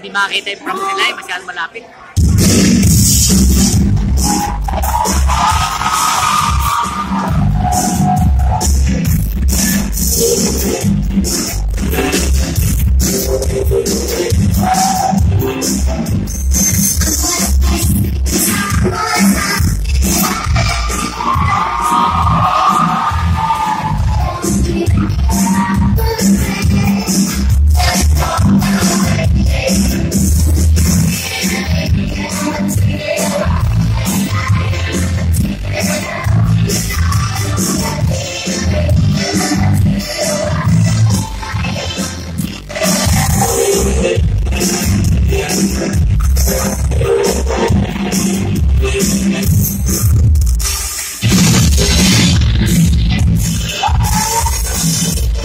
Hindi makakita yung props nila eh, masyadong malapit.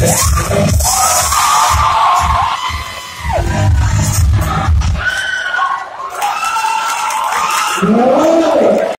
Yeah.